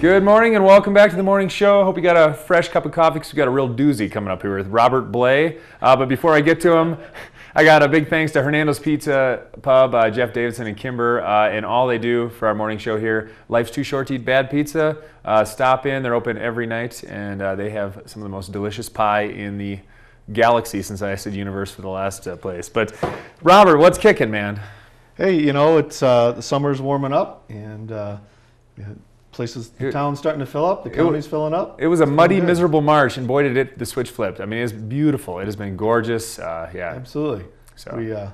Good morning and welcome back to the morning show. I hope you got a fresh cup of coffee because we got a real doozy coming up here with Robert Blay. Uh, but before I get to him, I got a big thanks to Hernando's Pizza Pub, uh, Jeff Davidson and Kimber, uh, and all they do for our morning show here. Life's too short to eat bad pizza. Uh, stop in; they're open every night, and uh, they have some of the most delicious pie in the galaxy since I said universe for the last uh, place. But Robert, what's kicking, man? Hey, you know, it's the summer's warming up, and places, the It- town's starting to fill up. The county's filling up. It was a It's muddy, miserable March, and boy, did it the switch flipped. I mean, it's beautiful. It has been gorgeous. Uh, yeah. Absolutely. So- We uh,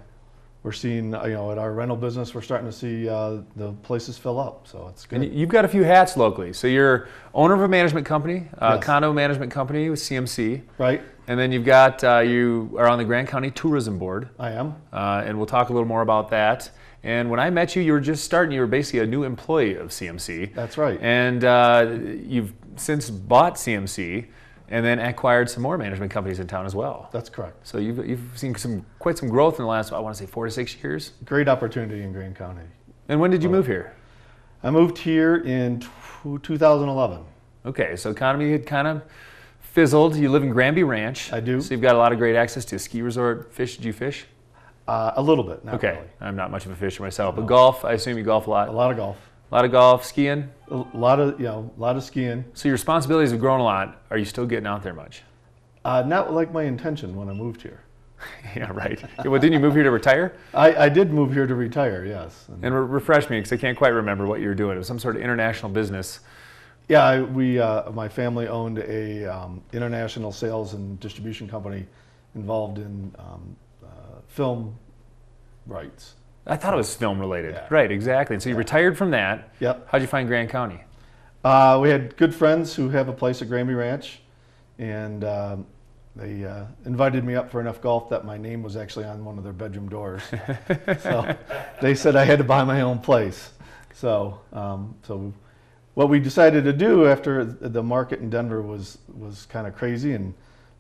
we're seeing, uh, you know, at our rental business, we're starting to see uh, the places fill up, so it's good. y- you've got a few hats locally. So you're owner of a management company, uh, Yes. condo management company with CMC, right? and then you've got uh, you are on the Grand County Tourism Board, I am. uh, and we'll talk a little more about that. And when I met you, you were just starting. You were basically a new employee of CMC. That's right. And uh, you've since bought CMC, and then acquired some more management companies in town as well. That's correct. So you've, you've seen some quite some growth in the last I want to say four to six years. Great opportunity in Grand County. And when did you move here? I moved here in tw 2011. Okay, so economy had kind of fizzled. You live in Granby Ranch. I do. So you've got a lot of great access to a ski resort. Fish? Did you fish? Uh, a little bit, not okay, really. I'm not much of a fisher myself, but golf. I assume you golf a lot. A lot of golf. A lot of golf, skiing. A lot of, you know, a lot of skiing. So your responsibilities have grown a lot. Are you still getting out there much? Uh, not like my intention when I moved here. yeah, right. Well, didn't you move here to retire? I, I did move here to retire, yes. And And re- refresh me because I can't quite remember what you were doing. It was some sort of international business. Yeah, I, we, uh, my family owned a um, international sales and distribution company involved in um, uh, film rights. I thought it was film related. Yeah. Right, exactly. And so you retired from that. Yep. How'd you find Grand County? Uh, we had good friends who have a place at Granby Ranch, and um, they uh, invited me up for enough golf that my name was actually on one of their bedroom doors. so they said I had to buy my own place. So, um, so what we decided to do after the market in Denver was was kind of crazy, and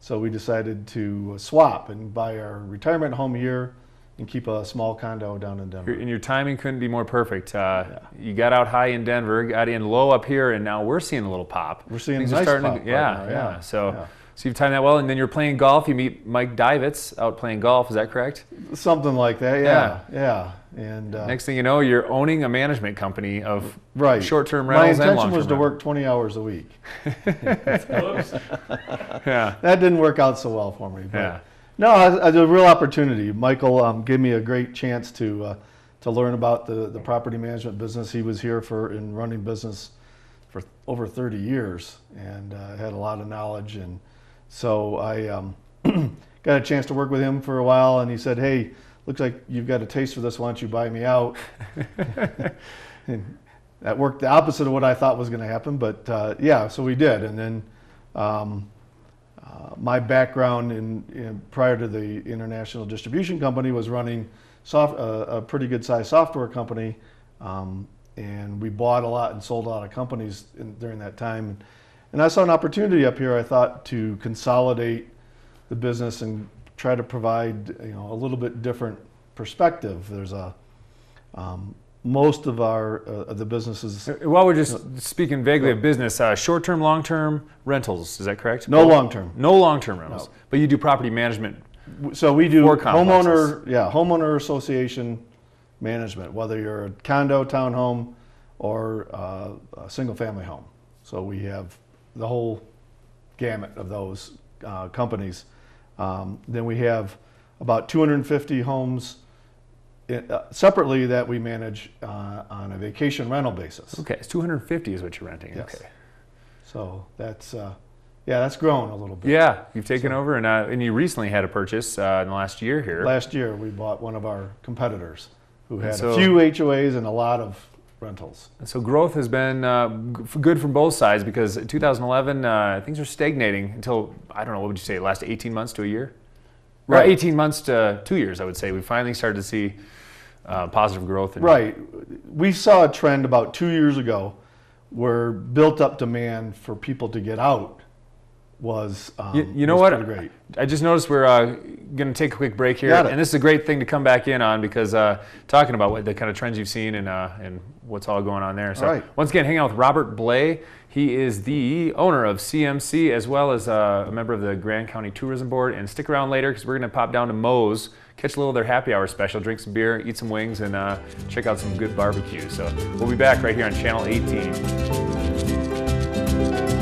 so we decided to swap and buy our retirement home here and keep a small condo down in Denver. And your timing couldn't be more perfect. Uh, You got out high in Denver, got in low up here, and now we're seeing a little pop. We're seeing a Things nice starting pop to, right yeah, now, yeah, yeah, So, yeah. So you've timed that well, and then you're playing golf. You meet Mike Divitz out playing golf. Is that correct? Something like that, yeah, yeah. And uh, Next thing you know, you're owning a management company of right. short-term My rentals and intention was to work 20 hours a week. Yeah, That didn't work out so well for me. But yeah. No, a real opportunity. Michael um, gave me a great chance to uh, to learn about the, the property management business. He was here for in running business for over 30 years and uh, had a lot of knowledge. And so I um, got a chance to work with him for a while. And he said, "Hey, looks like you've got a taste for this. Why don't you buy me out?" and that worked the opposite of what I thought was going to happen. But uh, yeah, so we did. And then. Um, uh, my background in, in prior to the international distribution company was running soft, uh, a pretty good sized software company, um, and we bought a lot and sold a lot of companies in, during that time. And I saw an opportunity up here. I thought to consolidate the business and try to provide you know a little bit different perspective. There's a um, most of our uh, the businesses While we're just speaking vaguely of business, uh, short-term, long-term rentals. Is that correct? no long term. No long-term rentals, but you do property management. So we do homeowner, yeah, homeowner association management, whether you're a condo, townhome, or uh, a single-family home. So we have the whole gamut of those uh, companies. Um, then we have about 250 homes in, uh, separately that we manage uh, on a vacation rental basis. Okay, it's 250 is what you're renting. Yes. Okay. So that's uh, yeah, that's grown a little bit. Yeah, you've taken over, and uh, and you recently had a purchase uh, in the last year here. Last year, we bought one of our competitors who had So- a few HOAs and a lot of rentals. And so growth has been uh, good from both sides because in 2011 uh, things are stagnating until I don't know what would you say last 18 months to a year, Right. 18 months to two years I would say we finally started to see uh, positive growth. in- Right. We saw a trend about two years ago where built up demand for people to get out was um, You, you know was what? great. I just noticed we're uh, going to take a quick break here, and this is a great thing to come back in on because uh, talking about what the kind of trends you've seen and uh, and what's all going on there. So right. once again, hanging out with Robert Blay. He is the owner of CMC as well as uh, a member of the Grand County Tourism Board. And stick around later because we're going to pop down to Moe's, catch a little of their happy hour special, drink some beer, eat some wings, and uh, check out some good barbecue. So we'll be back right here on Channel 18.